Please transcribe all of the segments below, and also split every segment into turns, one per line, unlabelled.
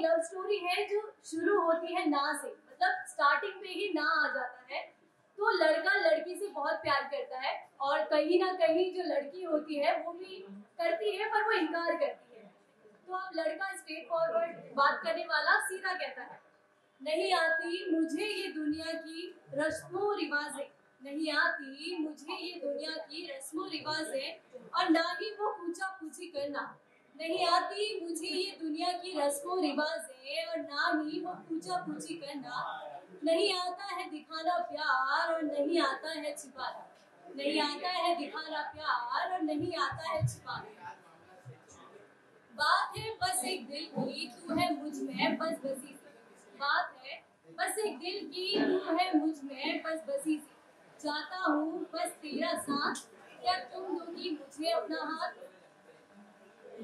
Love story है जो शुरू होती है ना से। मतलब स्टार्टिंग में ही ना आ जाता है। तो लड़का लड़की से बहुत प्यार करता है और कहीं ना कहीं जो लड़की होती है, वो भी करती है, पर वो इनकार करती है। तो अब लड़का स्ट्रेट फॉरवर्ड बात करने वाला सीधा कहता है, नहीं आती मुझे ये दुनिया की रस्मों, रिवाजें। नहीं आती मुझे ये दुनिया की रस्मों, रिवाजें। और ना ही वो पूछा पूछी करना। नहीं आती, मुझे ये दुनिया की रस्मों, रिवाजें और ना ही वो पूछा पूछी करना। नहीं आता है दिखाना प्यार और नहीं आता है छिपाना। नहीं आता है दिखाना प्यार और नहीं आता है छिपाना। बात है, बस एक दिल की, तू है मुझमें, बस बसी बात है, बस एक दिल की, तू है मुझमें, बस बसी चाहता हूँ, बस तेरा साथ। क्या तुम दोगी मुझे अपना हाथ?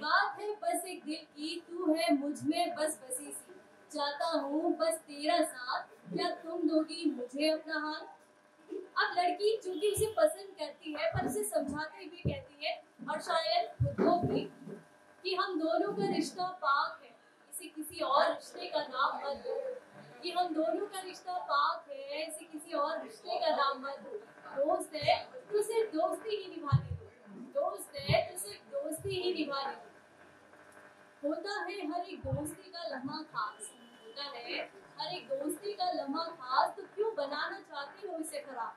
बात है, बस एक दिल की, तू है मुझमें, बस बसी सी। चाहता हूँ, बस तेरा साथ, क्या तुम दोगी मुझे अपना हाथ? अब लड़की चूँकि उसे पसंद करती है, पर उसे समझाते हुए कहती है, और शायद खुद को भी, कि हम दोनों का रिश्ता पाक है। इसे किसी और रिश्ते का नाम मत दो। कि हम दोनों का रिश्ता पाक है, इसे किसी और रिश्ते का नाम मत दो। दोस्त है तो सिर्फ़ दोस्ती ही निभाने दो। दोस्त है तो सिर्फ़ दोस्ती ही निभाने दो। होता है हर एक दोस्ती का लम्हा खास। होता है हर एक दोस्ती का लम्हा खास तो क्यों बनाना चाहते हो इसे खराब?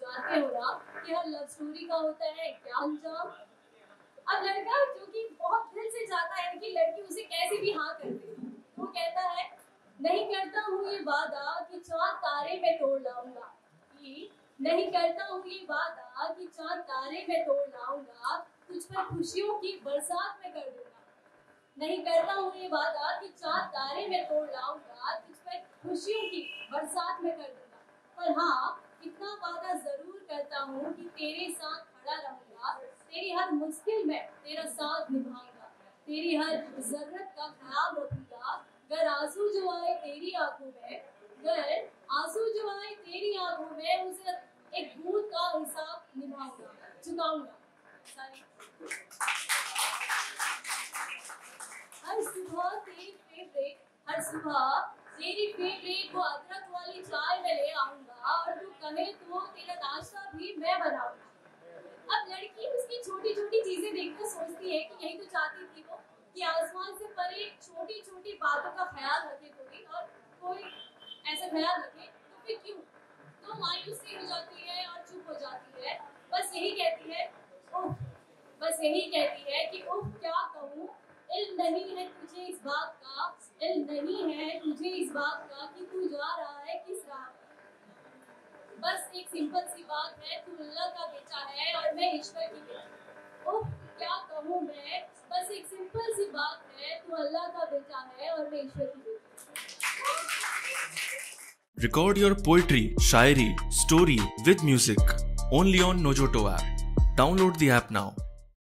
जानते हो ना कि हर लव स्टोरी का होता है क्या अंजाम? अब लड़का जो कि बहुत दिल से चाहता है कि लड़की उसे कैसे भी हाँ कर दे, वो कहता है, नहीं करता हूँ ये वादा कि चाँद तारे में तोड़ लाऊँगा। कि, नहीं करता हूँ ये वादा कि चाँद तारे में तोड़ लाऊँगा, तुझ पर खुशियों की बरसात में कर दूँगा। नहीं करता हूँ ये वादा कि चार तारे में तोड़ लाऊँगा तुझ पर खुशियों की बरसात में कर दूँगा। पर हाँ इतना वादा ज़रूर करता हूँ कि तेरे साथ खड़ा रहूँगा, तेरी हर मुश्किल में तेरा साथ निभाऊँगा। तेरी हर ज़रूरत का ख्याल रखूँगा अगर आँसू जो आए तेरी आँखों में अगर आँसू जो आए तेरी आँखों में, उसे एक भूत का हिसाब निभाऊँगा, चुकाऊँगा हर सुबह तेरी फेवरेट हर सुबह तेरी फेवरेट वो अदरक वाली चाय में ले आऊँगा और तू कहे तो तेरा नाश्ता भी मैं बनाऊँगा। अब लड़की उसकी छोटी छोटी चीज़ें देखकर सोचती है कि यही तो चाहती थी वो कि आसमान से परे छोटी छोटी बातों का ख्याल रखे कोई और कोई ऐसा ख्याल रखे तो फिर क्यों? तो मायूसी हो जाती है और चुप हो जाती है। बस यही कहती है, ओह, बस यही कहती है कि, ओह, क्या कहूँ? इल्म नहीं है तुझे इस बात नहीं है तुझे इस बात का कि तू जा रहा है किस राह बस एक सिंपल सी बात है तू अल्लाह का बेटा है और मैं ईश्वर की बेटी ओह क्या कहूँ मैं बस एक सिंपल सी बात है तू अल्लाह का बेटा है और मैं ईश्वर की
Record your poetry, shairi, story with music only on Nojoto app. Download the app now.